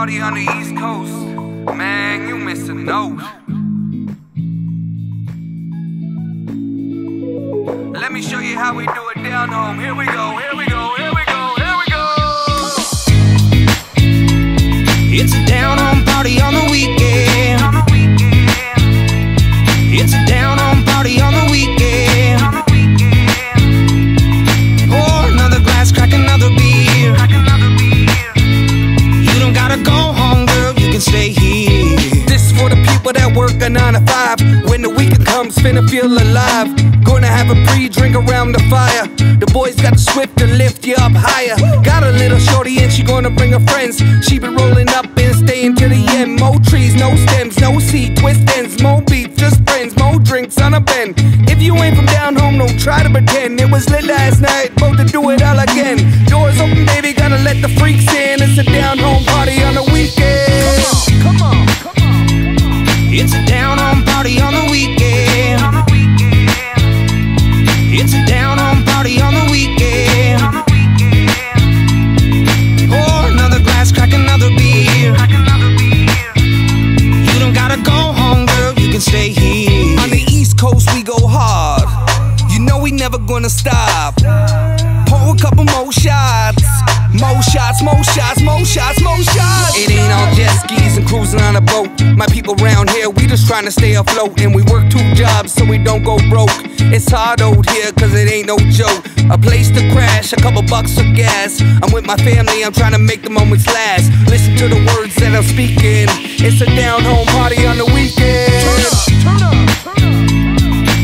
party on the East Coast. Man, you miss a note. Let me show you how we do it down home. Here we go, here we go, a 9 to 5. When the weekend comes, finna feel alive. Gonna have a pre drink around the fire. The boys got the swift to lift you up higher. Got a little shorty and she gonna bring her friends. She been rolling up and staying till the end. More trees, no stems, no seat, twist ends. More beef, just friends, more drinks on a bend. If you ain't from down home, don't try to pretend. It was lit last night, about to do it all again. Doors open, baby, gotta let the freaks in. It's a down home party on the never gonna stop. Pour a couple more shots. More shots, more shots, more shots, more shots. It ain't all jet skis and cruising on a boat. My people round here, we just trying to stay afloat. And we work two jobs so we don't go broke. It's hard out here, cause it ain't no joke. A place to crash, a couple bucks of gas. I'm with my family, I'm trying to make the moments last. Listen to the words that I'm speaking. It's a down home party on the weekend. Turn up, turn up, turn up.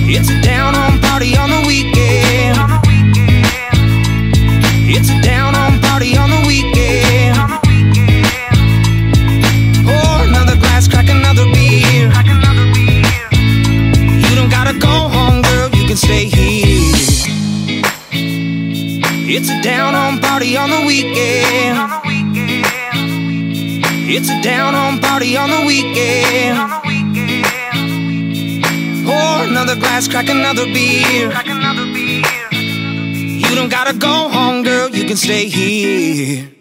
It's a It's a down home party on the weekend. on. Pour another glass, crack another beer. You don't gotta go home, girl, you can stay here. It's a down home party on the weekend. On It's a down home party on the weekend. on. Pour another glass. Crack another beer. You don't gotta go home, girl, you can stay here.